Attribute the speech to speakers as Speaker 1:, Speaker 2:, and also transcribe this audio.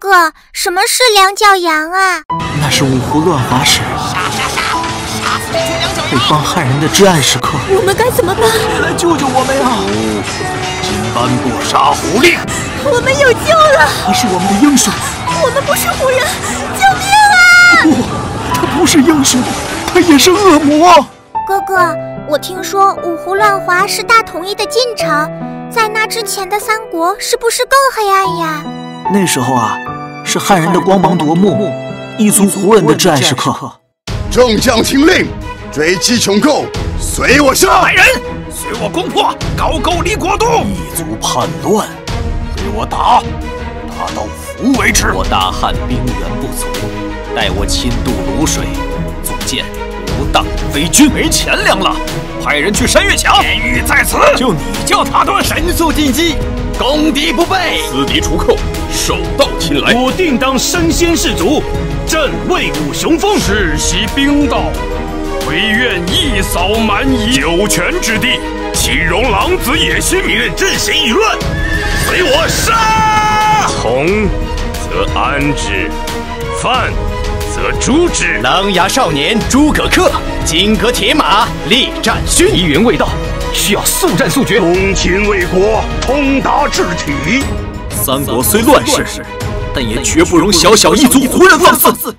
Speaker 1: 哥，什么是两脚羊啊？
Speaker 2: 那是五胡乱华时北方汉人的至暗时刻。
Speaker 1: 我们该怎么办？
Speaker 2: 来救救我们呀！
Speaker 3: 金斑布杀狐令。
Speaker 1: 我们有救了！
Speaker 2: 他是我们的英雄。
Speaker 1: 我们不是胡人，救命啊！
Speaker 2: 不，他不是英雄，他也是恶魔。
Speaker 1: 哥哥，我听说五胡乱华是大统一的进程，在那之前的三国是不是更黑暗呀？
Speaker 2: 那时候啊，是汉人的光芒夺目，一族胡人的至暗时刻。
Speaker 4: 众将听令，追击穷寇，随我杀！
Speaker 3: 来人，随我攻破高句丽国都！
Speaker 5: 异族叛乱，给我打，打到服为止！
Speaker 6: 我大汉兵源不足，待我亲渡泸水，组建无党非军。
Speaker 3: 没钱粮了，派人去山岳墙。监狱在此，
Speaker 5: 就你叫他蹲，
Speaker 3: 神速进击，攻敌不备，
Speaker 5: 死敌除寇，手到擒来。
Speaker 7: 我定当身先士卒，振魏武雄风。
Speaker 8: 世袭兵道，唯愿一扫蛮夷。
Speaker 7: 九泉之地，岂容狼子野心？
Speaker 8: 明日阵型已乱，随我杀！
Speaker 7: 从则安之，犯则诛之。
Speaker 6: 狼牙少年诸葛恪，金戈铁马力战勋。
Speaker 3: 敌援未到，需要速战速决。
Speaker 8: 攻秦魏国，通达治体。
Speaker 5: 三国虽乱世，但也绝不容小小一族胡人放肆。